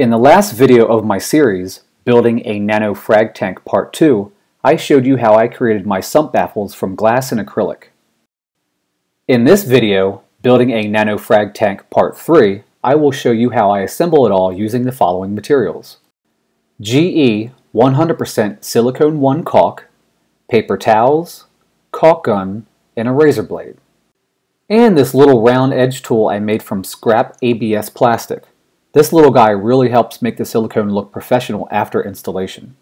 In the last video of my series, Building a Nano Frag Tank Part 2, I showed you how I created my sump baffles from glass and acrylic. In this video, Building a Nano Frag Tank Part 3, I will show you how I assemble it all using the following materials. GE 100% silicone 1 caulk, paper towels, caulk gun, and a razor blade. And this little round edge tool I made from scrap ABS plastic. This little guy really helps make the silicone look professional after installation.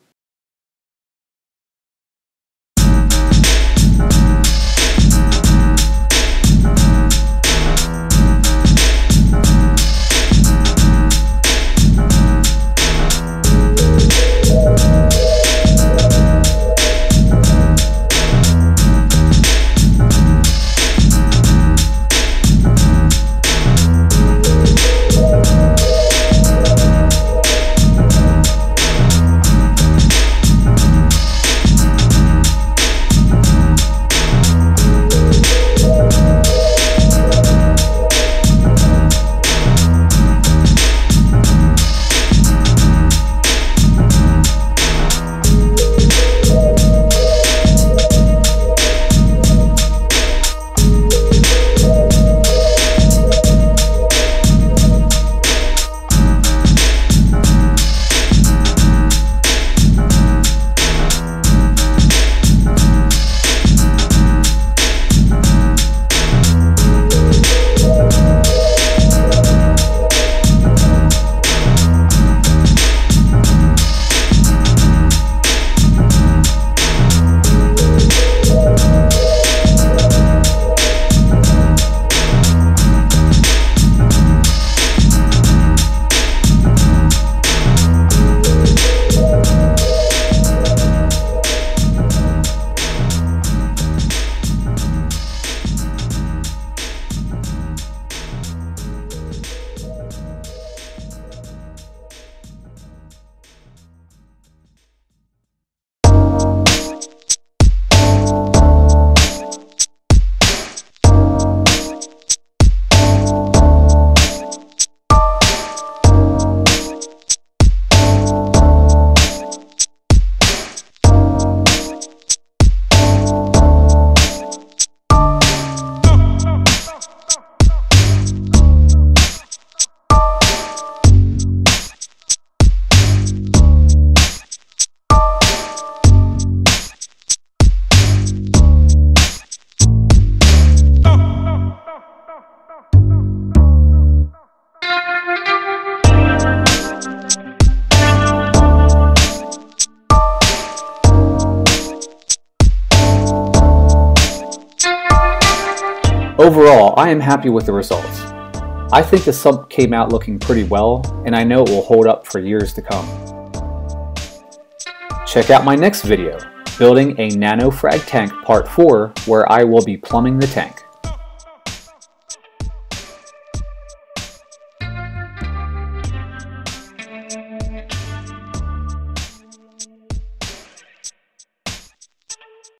Overall, I am happy with the results. I think the sump came out looking pretty well, and I know it will hold up for years to come. Check out my next video, Building a Nano Frag Tank Part 4, where I will be plumbing the tank.